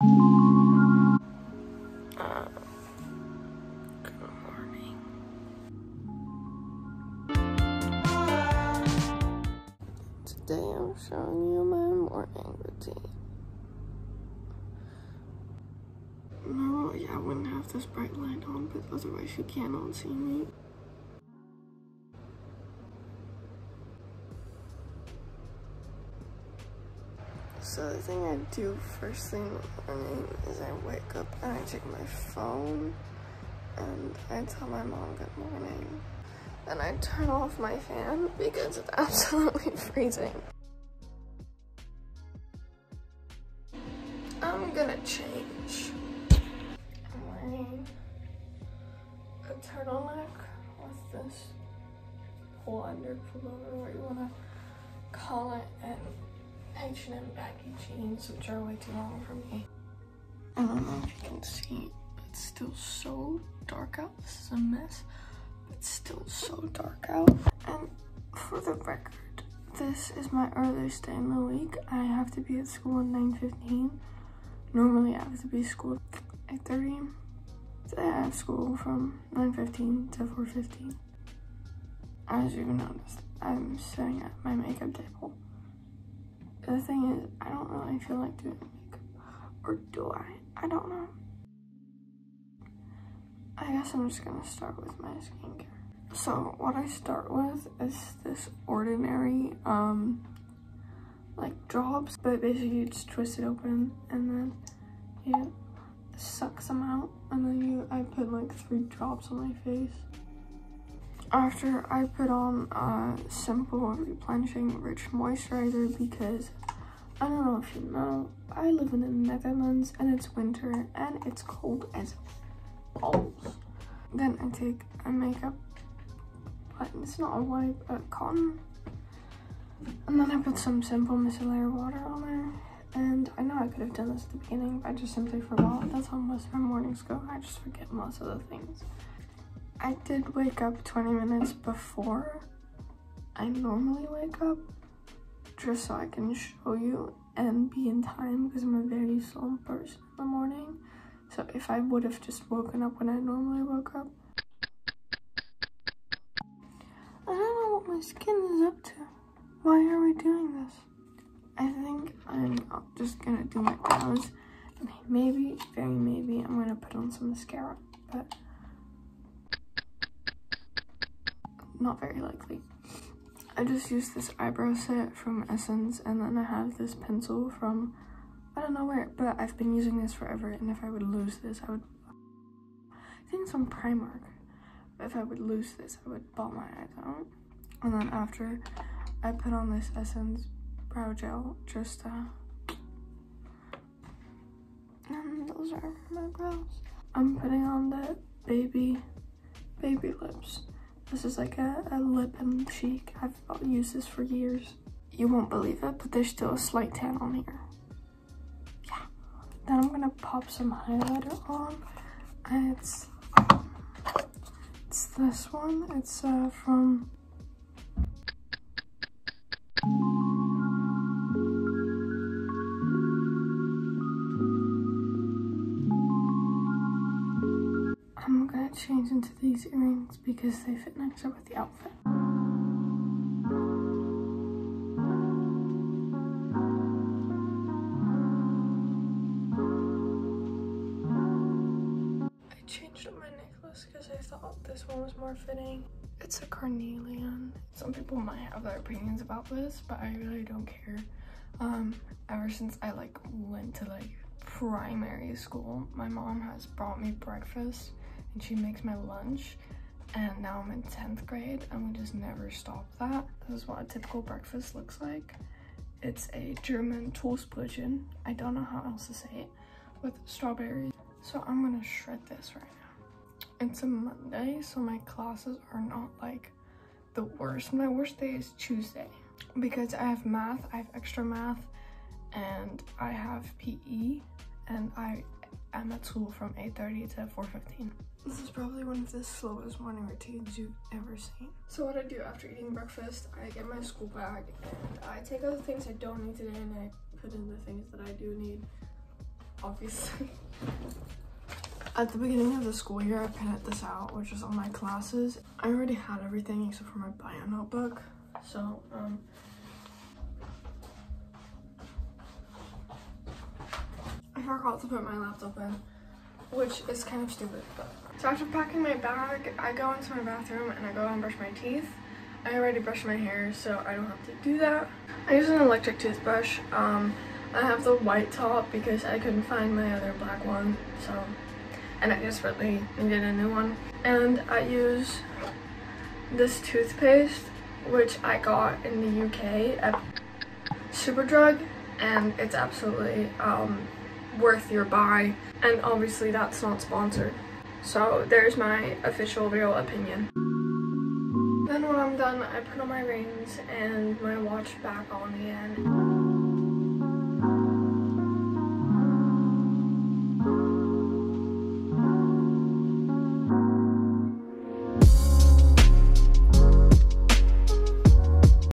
Today I'm showing you my morning routine. Normally I wouldn't have this bright light on, but otherwise you cannot see me. So the thing I do first thing in the morning is I wake up and I take my phone and I tell my mom good morning. Then I turn off my fan because it's absolutely freezing. I'm gonna change. I'm wearing a turtleneck with this pull under pullover, what you wanna call it, and H&M baggy jeans, which are way too long for me. I don't know if you can see, but it's still so dark out. This is a mess, but still so dark out. And for the record, this is my earliest day in the week. I have to be at school at 9.15. Normally I have to be at school at 8.30. Today I have school from 9.15 to 4.15. As you noticed, I'm sitting at my makeup table the thing is, I don't really feel like doing makeup. Or do I? I don't know. I guess I'm just gonna start with my skincare. So what I start with is this ordinary, um, like drops, but basically you just twist it open and then you suck some out and then you, I put like three drops on my face. After I put on a simple replenishing rich moisturizer because I don't know if you know, I live in the Netherlands and it's winter and it's cold as balls. Then I take a makeup, but it's not a wipe, a cotton. And then I put some simple micellar water on there. And I know I could have done this at the beginning, but I just simply forgot. That's how most of my mornings go. I just forget most of the things. I did wake up 20 minutes before I normally wake up just so I can show you and be in time because I'm a very slow person in the morning. So if I would have just woken up when I normally woke up, I don't know what my skin is up to. Why are we doing this? I think I'm just gonna do my brows. Maybe, very maybe, I'm gonna put on some mascara, but not very likely. I just used this eyebrow set from Essence and then I have this pencil from I don't know where, but I've been using this forever and if I would lose this, I would, I think it's from Primark. If I would lose this, I would bawl my eyes out. And then after, I put on this Essence brow gel, just, uh, and those are my brows. I'm putting on the baby, baby lips. This is like a, a lip and cheek. I've used this for years. You won't believe it, but there's still a slight tan on here. Yeah. Then I'm gonna pop some highlighter on. It's it's this one. It's uh, from change into these earrings because they fit nicer with the outfit. I changed up my necklace because I thought this one was more fitting. It's a carnelian. Some people might have their opinions about this, but I really don't care. Um, ever since I like went to like primary school, my mom has brought me breakfast and she makes my lunch and now I'm in 10th grade and we just never stop that. This is what a typical breakfast looks like. It's a German Toastbrötchen, I don't know how else to say it, with strawberries. So I'm gonna shred this right now. It's a Monday, so my classes are not like the worst. My worst day is Tuesday because I have math, I have extra math, and I have PE, and I am at school from 8.30 to 4.15. This is probably one of the slowest morning routines you've ever seen. So what I do after eating breakfast, I get my school bag and I take out the things I don't need today and I put in the things that I do need. obviously. At the beginning of the school year, I printed this out, which is all my classes. I already had everything except for my bio notebook. So, um, forgot to put my laptop in, which is kind of stupid, but. So after packing my bag, I go into my bathroom and I go and brush my teeth. I already brushed my hair, so I don't have to do that. I use an electric toothbrush. Um, I have the white top because I couldn't find my other black one, so, and I desperately needed a new one. And I use this toothpaste, which I got in the UK at Superdrug, and it's absolutely um, worth your buy. And obviously that's not sponsored. So there's my official real opinion. Then when I'm done, I put on my rings and my watch back on again.